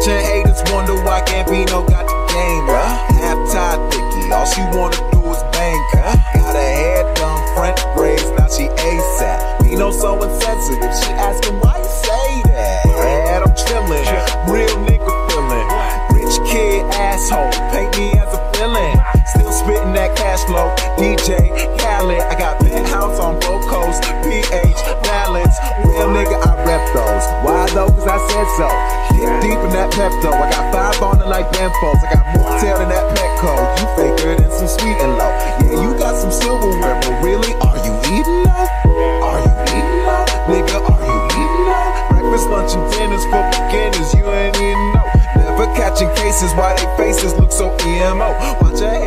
Watching haters wonder why no got the game, bruh. Half tied thicky, all she wanna do is bang, huh? Got a hair done, front raised, now she ASAP. Gambino so insensitive, she asking why you say that. Dad, I'm chillin', real nigga feelin'. Rich kid asshole, paint me as a villain. Still spittin' that cash flow, DJ Khaled, I got said so. Get deep in that Pepto. I got five on it like Benfos. I got more tail than that Petco. You faker than some Sweet'N Low. Yeah, you got some silverware, but really, are you eating up? Are you eating up? Nigga, are you eating up? Breakfast, lunch, and dinners for beginners. You ain't even know. Never catching cases, why they faces look so emo. Watch your